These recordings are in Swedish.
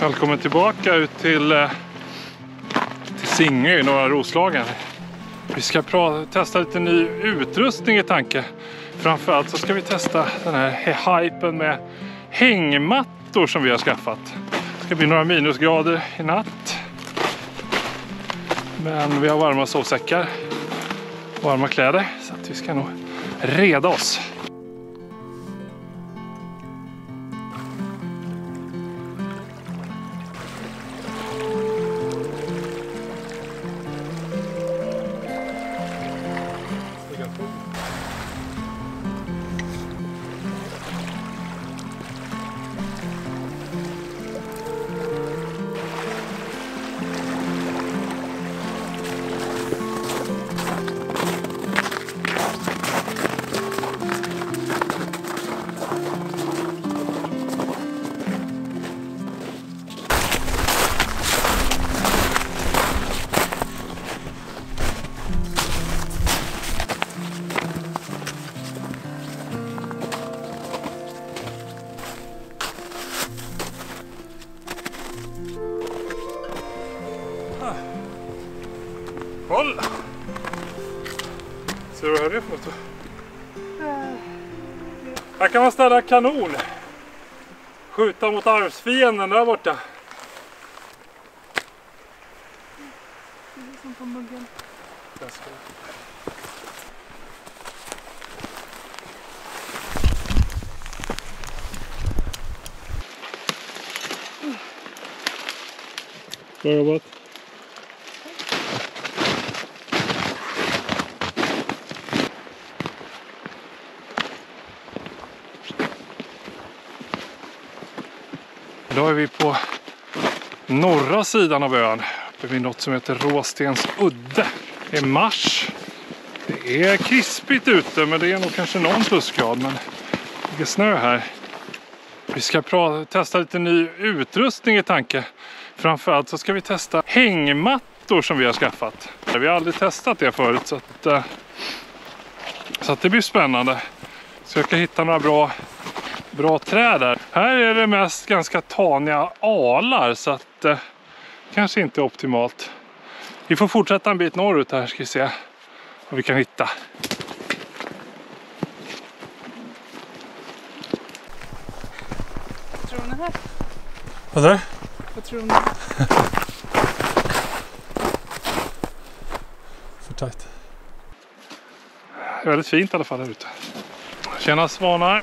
Välkommen tillbaka ut till, eh, till Singö i Norra Roslagen. Vi ska testa lite ny utrustning i tanke. Framförallt så ska vi testa den här hypen med hängmattor som vi har skaffat. Det ska bli några minusgrader i natt. Men vi har varma sovsäckar, varma kläder så att vi ska nog reda oss. Här kan kanon. Skjuta mot arvsfienden där borta. Som på muggen. Bra jobbat. Idag är vi på norra sidan av ön. Uppe vid något som heter Råstens udde. Det är mars. Det är krispigt ute men det är nog kanske någon plusgrad. Men det ligger snö här. Vi ska testa lite ny utrustning i tanke. Framförallt så ska vi testa hängmattor som vi har skaffat. Vi har aldrig testat det förut så att, eh, så att det blir spännande. Försöka hitta några bra, bra träd där. Här är det mest ganska taniga alar så att eh, kanske inte optimalt. Vi får fortsätta en bit norrut här ska vi se vad vi kan hitta. Vad tror ni här? Vad sa du? Tror ni? För tajt. Det är väldigt fint i alla fall här ute. Tjena svanar.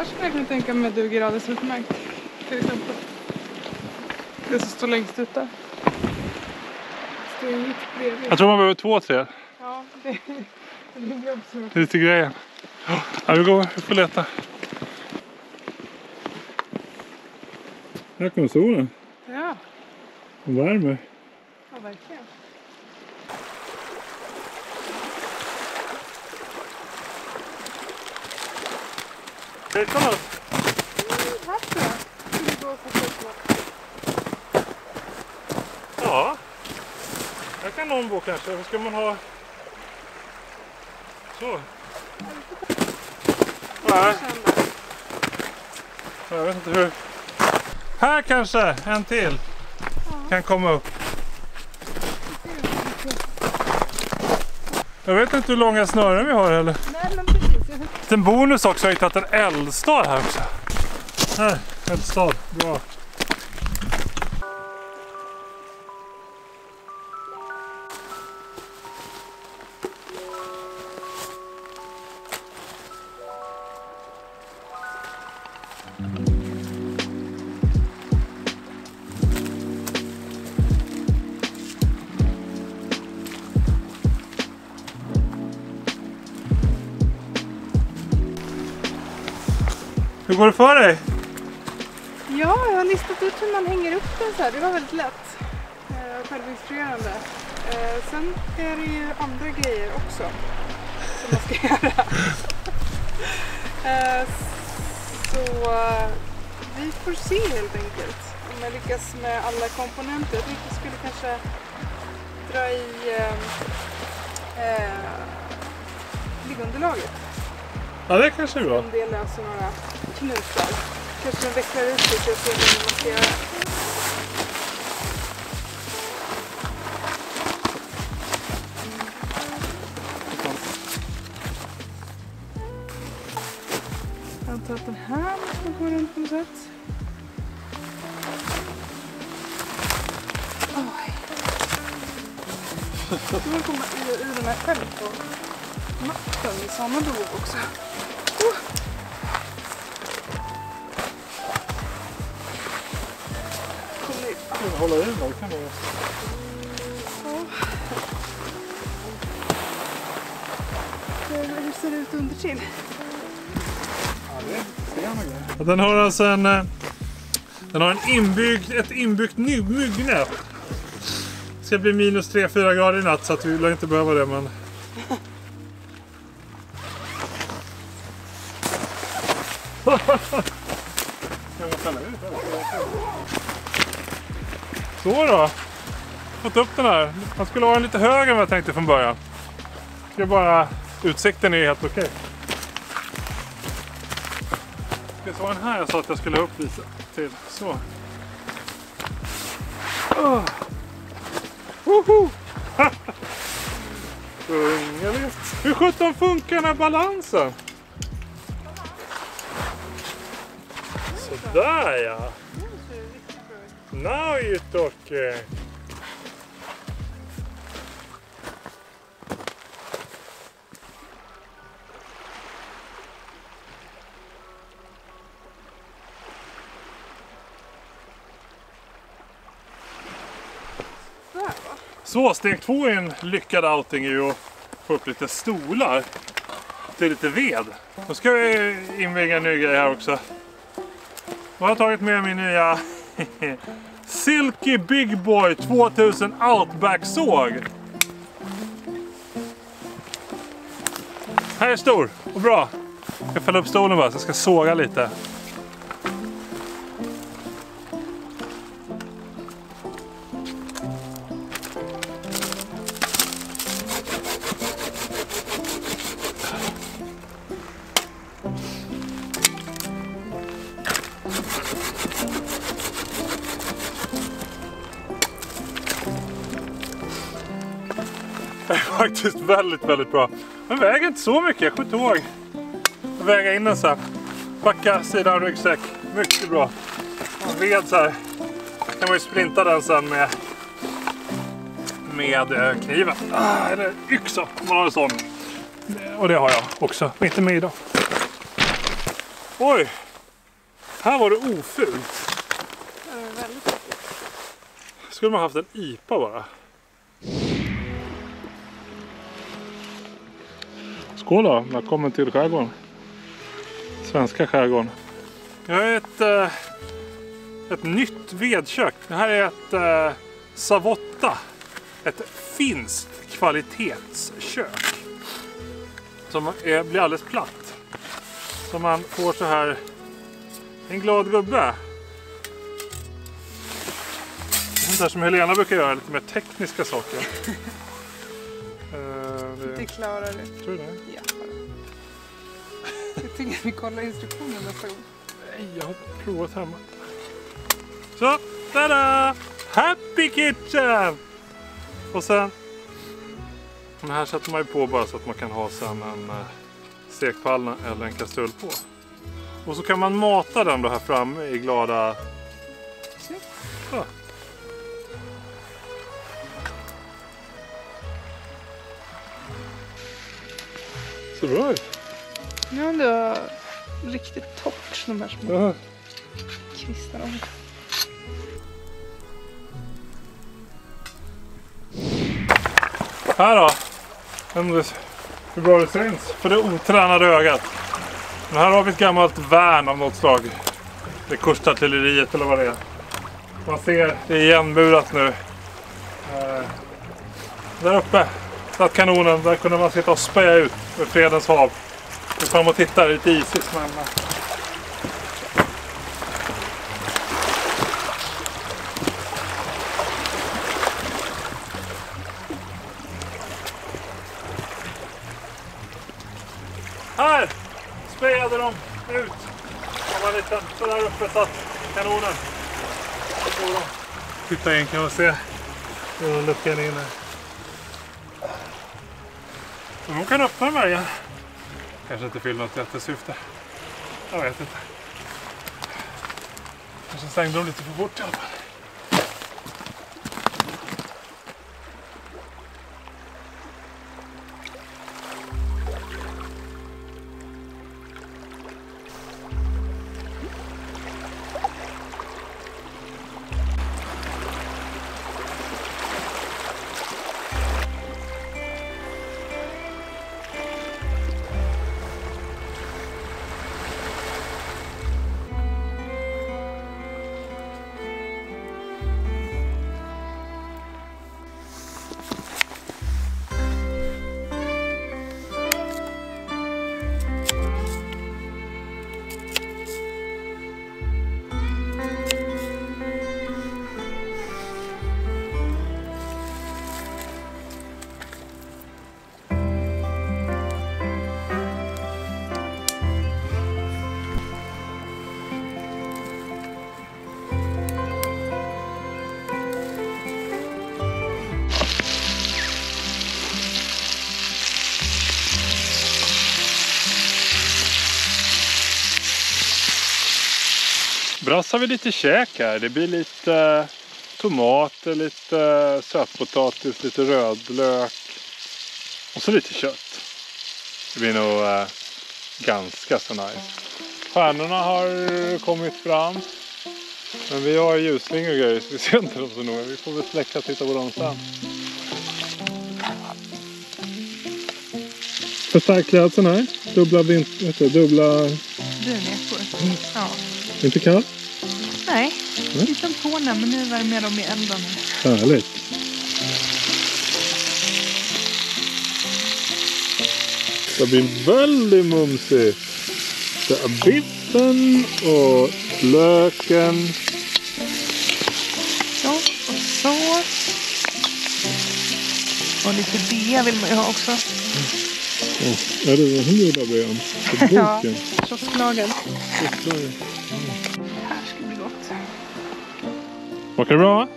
Här skulle jag kunna tänka mig duger alldeles utmärkt. Till exempel. Det som står längst ut där. Står ju mitt bredvid. Jag tror man behöver två tre. Ja, det, det blir absurt. Det är lite grejen. Ja, vi går, vi får leta. Här kommer solen. Ja, Den värmer. ja verkligen. Hitta något? Mm, här. Skulle gå för självklart. Ja. Här kan någon bo kanske. Hur ska man ha? Så. Nej, jag vet inte hur. Här kanske en till kan komma upp. Jag vet inte hur långa snören vi har heller. Nej liten bonus också Jag har hittat en eldstad här också. Här, eldstad. Bra. Hur går det för dig? Ja, jag har listat ut hur man hänger upp den så här. Det var väldigt lätt. Eh, självinstruerande. Eh, sen är det ju andra grejer också som man ska göra. eh, så eh, vi får se helt enkelt om jag lyckas med alla komponenter. Jag tänkte jag skulle kanske dra i eh, eh liggunderlaget. Ja, det kanske är bra. Om det löser några knutar. Kanske den vecklar ut lite och ser vad man ska göra. Jag antar att den här måste gå runt på något sätt. Oj. Jag kommer komma ur, ur den här själv på natten i sådana behov också. Oh. Hålla i då kan du. Ja. Hur ser det ut under till? Ja, Den har alltså en... eh, Den har en inbyggd, ett inbyggt myggnät. Det ska bli minus 3-4 grader i natt så att vi lär inte behöva det men... Så då. Fått upp den här. Man skulle ha den lite högre än vad jag tänkte från början. Det är bara... Utsikten är helt okej. Det ta den här jag sa att jag skulle ha upp lite till. Så. Oh. Woho! Ungeligt. Hur sjutton funkar den här balansen? Sådär ja. Now. Där va? Så, steg två i en lyckad outing är ju att få upp lite stolar till lite ved. Nu ska vi inviga en ny grej här också. Jag har tagit med min nya Silky Big Boy 2000 Outback såg. Här är stor och bra. Jag ska fälla upp stolen bara så jag ska såga lite. Faktiskt väldigt, väldigt bra. Den väger inte så mycket, jag kommer inte ihåg. Väger in den sen. Backa sidan ryggsäck. Mycket bra. Och ved så här. kan man ju sprinta den sen med, med eh, kniven. Ah, eller yxa om man har en sån. Och det har jag också. Men Inte med idag. Oj! Här var det ofult. Det är väldigt. Skulle man haft en IPA bara. Skål då, välkommen till skärgården. Svenska skärgården. Jag har ett, eh, ett nytt vedkök. Det här är ett eh, Savotta. Ett finskt kvalitetskök. Som är, blir alldeles platt. Så man får så här en glad gubbe. Sånt där som Helena brukar göra, lite mer tekniska saker. Det klarar du. tror du det? Ja. Jag tycker att vi kollar instruktionen nästa gång. Nej, jag har provat hemma. Så, tada! Happy Kitchen! Och sen... Den här sätter man ju på bara så att man kan ha sen en eh, stekpanna eller en kastrull på. Och så kan man mata den då här framme i glada... Bra ut. Ja, det riktigt torrt de här små Ja. kvistarna. Här då. Hur bra det syns för det otränade ögat. Men här har vi ett gammalt värn av något slag. Det är kustartilleriet eller vad det är. Man ser, det är igenmurat nu. Eh, där uppe satt kanonen. Där kunde man sitta och spä ut över fredens hav. Nu fram och titta, det är lite isigt men... eh, Här en liten så där uppe satt kanonen. Titta in kan man se genom luckan in. Men hon kan öppna den här igen. Kanske inte fyller något jättesyfte. Jag vet inte. Kanske stängde de lite för fort i alla fall. Brassar vi lite käk här. Det blir lite tomater, lite sötpotatis, lite rödlök och så lite kött. Det blir nog eh, ganska så nice. Stjärnorna har kommit fram. Men vi har ljusning och grejer så vi ser inte dem så noga. Vi får väl släcka och titta på dem sen. Förstärkt här. Dubbla, vint, dubbla... Dunjackor. Ja. Inte kallt? Lite på tårna men nu värmer de i elden. Härligt. Det blir väldigt mumsigt. Det är biffen och löken. Så, och sås. Och lite bea vill man ju ha också. Oh, är det hon gjorde bean? ja, kiosklagen. Smakar det bra?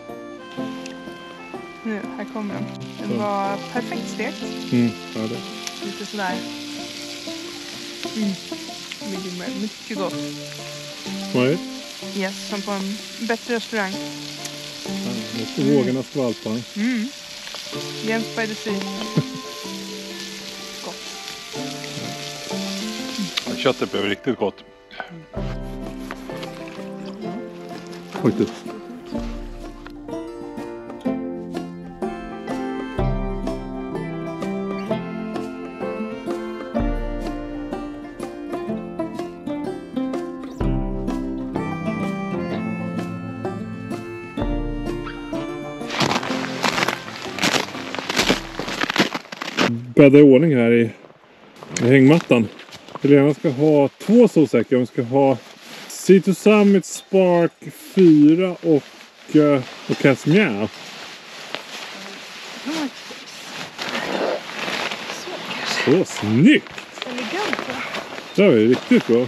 Nu, här kommer den. Den var perfekt stekt. Mm, ja, det. Lite sådär. Mm. Mycket, mycket gott. Smarrigt? Yes, som på en bättre restaurang. Ja, mm. Vågorna skvalpar. Mm. Jens by the sea. gott. Mm. Köttet blev riktigt gott. Faktiskt. Bädda i ordning här i, i hängmattan. Helena ska ha två solsäckar. Hon ska ha C2 Summit Spark 4 och, uh, och Casimir. Så snyggt! Elegant va? Det var riktigt bra.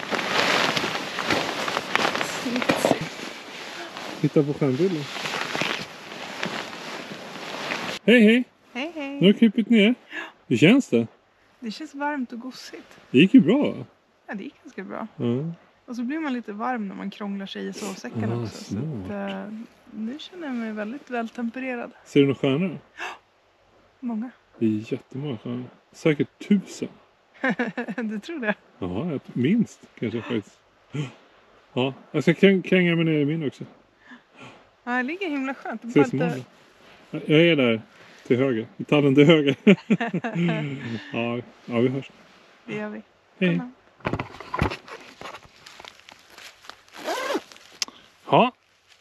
Titta på stjärnbilden. Hej hej! Hej hej! Nu har du krypit ner. Hur känns det? Det känns varmt och gosigt. Det gick ju bra. Ja, det gick ganska bra. Ja. Och så blir man lite varm när man krånglar sig i sovsäcken Ah, också. Så att, uh, nu känner jag mig väldigt vältempererad. Ser du några stjärnor? Många. Det är jättemånga stjärnor. Säkert tusen. du tror det? Ja, minst kanske faktiskt. Ja, jag ska kräng- kränga mig ner i min också. Ja, det ligger himla skönt. Det är Ses lite... Jag är där till höger. I tallen till höger. ja, ja, vi hörs. Det gör vi. Hej. Ja,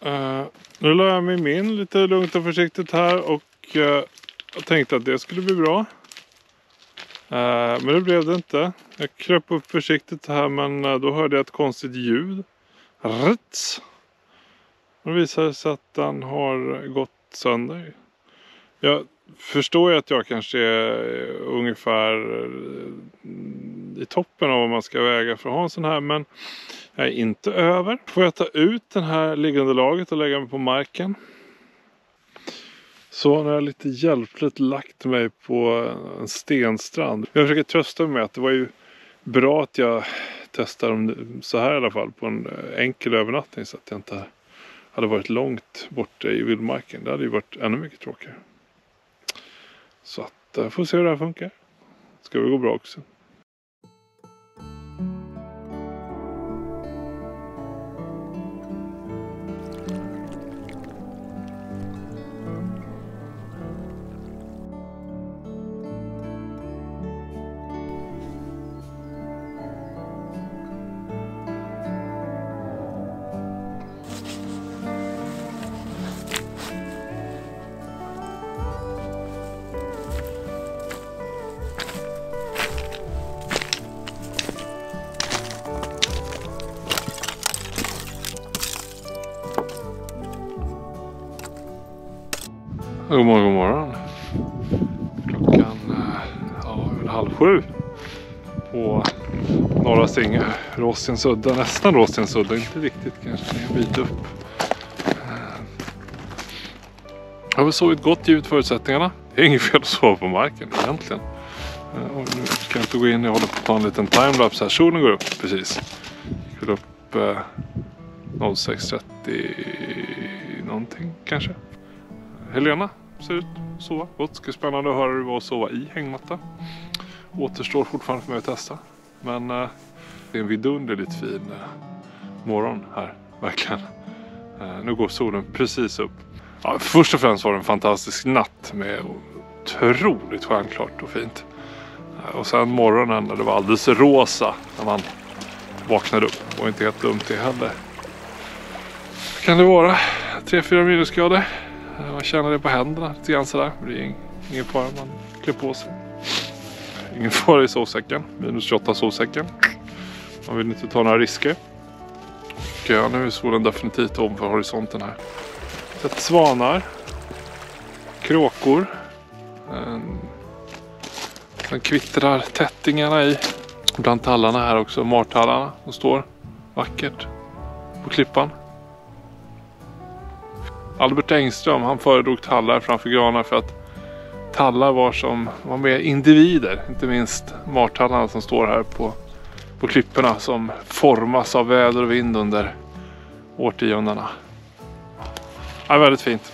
eh, nu la jag mig min lite lugnt och försiktigt här och eh, jag tänkte att det skulle bli bra. Eh, men det blev det inte. Jag kröp upp försiktigt här men eh, då hörde jag ett konstigt ljud. Visade det sig att den har gått sönder. Jag förstår ju att jag kanske är eh, ungefär eh, i toppen av vad man ska väga för att ha en sån här. Men jag är inte över. Får jag ta ut den här liggunderlaget och lägga mig på marken. Så nu har jag lite hjälpligt lagt mig på en stenstrand. Jag försöker trösta mig med att det var ju bra att jag testade så här i alla fall på en eh, enkel övernattning så att jag inte hade varit långt borta i vildmarken. Det hade ju varit ännu mycket tråkigare. Så att, eh, får se hur det här funkar. Ska väl gå bra också. God morgon, god morgon. Klockan eh, ja, halv sju på norra Stinge. Råstensudda, nästan Råstensudda, inte riktigt kanske, en bit upp. Jag har väl sovit gott givet förutsättningarna. Det är inget fel att sova på marken egentligen. Eh, och nu ska jag inte gå in, jag håller på att ta en liten timelapse här. Solen går upp precis. Gick väl upp eh, 06.30 någonting kanske. Helena ser ut att sova gott. Ska bli spännande att höra hur det var att sova i hängmatta. Återstår fortfarande för mig att testa. Men eh, det är en vidunderligt fin eh, morgon här, verkligen. Eh, nu går solen precis upp. Ja, först och främst var det en fantastisk natt med otroligt stjärnklart och fint. Eh, och sen morgonen när det var alldeles rosa när man vaknade upp. Och inte helt dumt det heller. Kan det vara 3-4 minusgrader? Eh, man känner det på händerna lite grann sådär. Det är ingen fara man klär på sig. Ingen fara i sovsäcken. Minus 28 sovsäcken. Man vill inte ta några risker. Och ja, nu är solen definitivt ovanför horisonten här. Sett svanar. Kråkor. Ehm, sen kvittrar tättingarna i. Bland tallarna här också. Martallarna som står vackert på klippan. Albert Engström han föredrog tallar framför granar för att tallar var som var mer individer. Inte minst martallarna som står här på, på klipporna som formas av väder och vind under årtiondena. Ja, väldigt fint.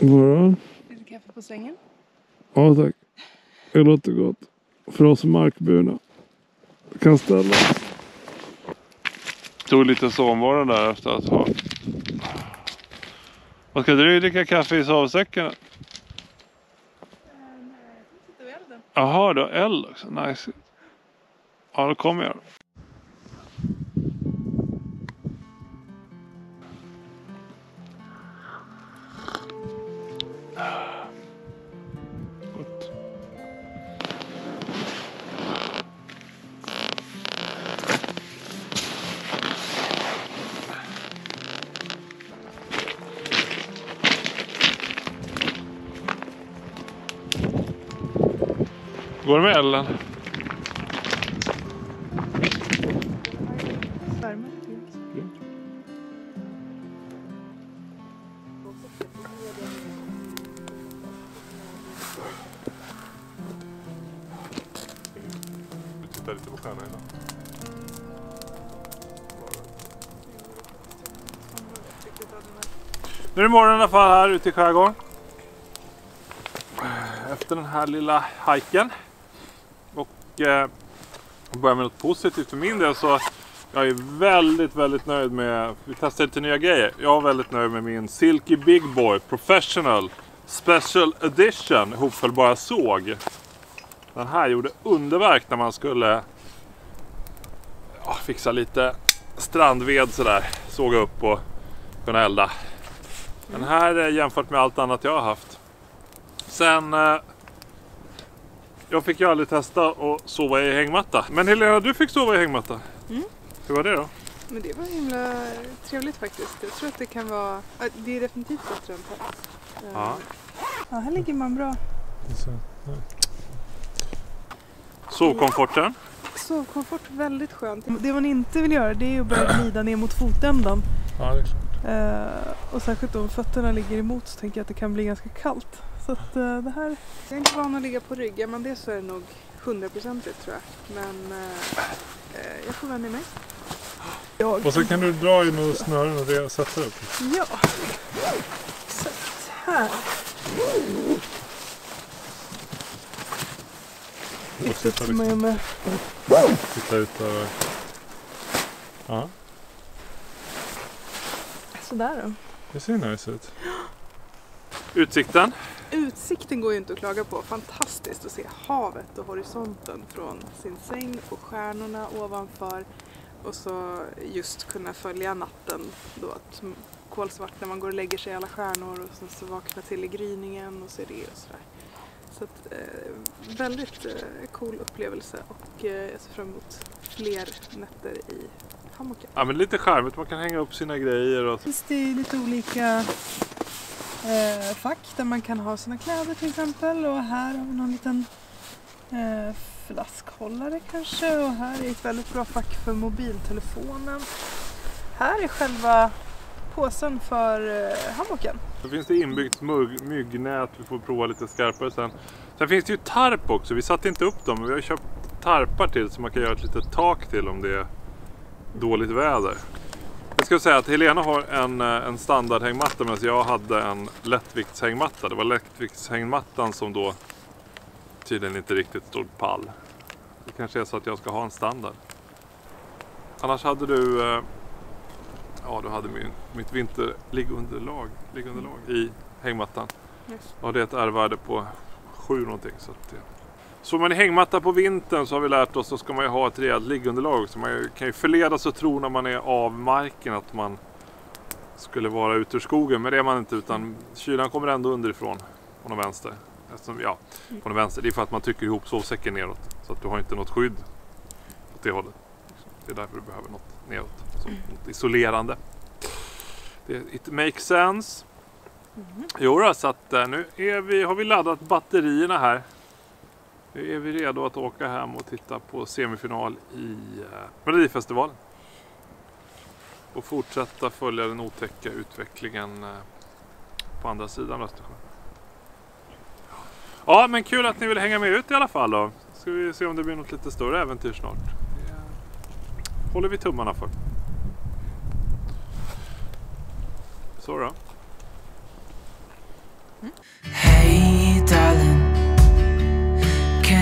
Morgon. Lite kaffe på sängen. Ja tack. Det låter gott. För oss markburna. Kan ställa Tog lite sovmorgon där efter att ha... Vad ska du dricka kaffe i sovsäcken? Sitter vid elden. Jaha, du har eld också. Nice. Ja, då kommer jag. Går det med elden? Tittar lite på stjärnorna. Nu är det morgon i alla fall här ute i skärgården. Efter den här lilla hajken. Eh, och eh, börja med något positivt för min del så jag är väldigt, väldigt nöjd med, vi testar lite nya grejer. Jag är väldigt nöjd med min Silky Big Boy Professional Special Edition hopfällbara såg. Den här gjorde underverk när man skulle ja, fixa lite strandved sådär. Såga upp och kunna elda. Den här är jämfört med allt annat jag har haft. Sen eh, jag fick ju aldrig testa att sova i hängmatta. Men Helena, du fick sova i hängmatta. Mm. Hur var det då? Men det var himla trevligt faktiskt. Jag tror att det kan vara... Det är definitivt bättre än tält. Eh, Ja. Ja, här ligger man bra. Sovkomforten. Sovkomfort, väldigt skönt. Det man inte vill göra det är att börja glida ner mot fotändan. Ja, det är klart. Eh, och särskilt om fötterna ligger emot så tänker jag att det kan bli ganska kallt. Så att eh, det här... Jag är inte van att ligga på rygg, ja, men det så är det nog hundraprocentigt tror jag. Men eh, eh, jag får vänja mig. Jag... Och så kan du dra i några snören och det sätta upp. Ja. Exakt. Här. Och man liksom, med titta ut där. Ja, sådär då. det ser nice ut. Utsikten. Utsikten går ju inte att klaga på. Fantastiskt att se havet och horisonten från sin säng och stjärnorna ovanför. Och så just kunna följa natten då att kolsvart när man går och lägger sig alla stjärnor och sen så vakna till i gryningen och se det och sådär. Så att, eh, väldigt eh, cool upplevelse och eh, jag ser fram emot fler nätter i hammocken. Ja, men lite charmigt. Man kan hänga upp sina grejer. Och... Finns det lite olika eh, fack där man kan ha sina kläder till exempel och här har vi någon liten eh, flaskhållare kanske och här är ett väldigt bra fack för mobiltelefonen. Här är själva påsen för eh, hammocken. Så finns det inbyggt mugg, myggnät. Vi får prova lite skarpare sen. Sen finns det ju tarp också. Vi satte inte upp dem. Men vi har köpt tarpar till så man kan göra ett litet tak till om det är dåligt väder. Jag ska säga att Helena har en, eh, en standardhängmatta medan jag hade en lättviktshängmatta. Det var lättviktshängmattan som då tydligen inte riktigt stod pall. Det kanske är så att jag ska ha en standard. Annars hade du eh, Ja, du hade min, mitt vinterliggunderlag liggunderlag i hängmattan. Yes. Ja, det är ett R-värde på 7 någonting. Så, att, det... så man är hängmatta på vintern så har vi lärt oss så ska man ju ha ett rejält liggunderlag. Så man kan ju förledas att tro när man är av marken att man skulle vara ute ur skogen. Men det är man inte utan kylan kommer ändå underifrån. Från den vänster. Eftersom, ja, från vänster. Det är för att man trycker ihop sovsäcken neråt. Så att du har inte något skydd åt det hållet. Det är därför du behöver något neråt. Så, något isolerande. Det, it makes sense. Jo då, så att eh, nu vi, har vi laddat batterierna här. Nu är vi redo att åka hem och titta på semifinal i eh, Melodifestivalen. Och fortsätta följa den otäcka utvecklingen eh, på andra sidan Östersjön. Ja, men kul att ni vill hänga med ut i alla fall då. Ska vi se om det blir något lite större äventyr snart. Det håller vi tummarna för. Så då.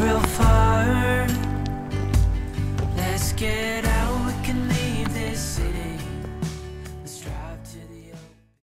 Real far. Let's get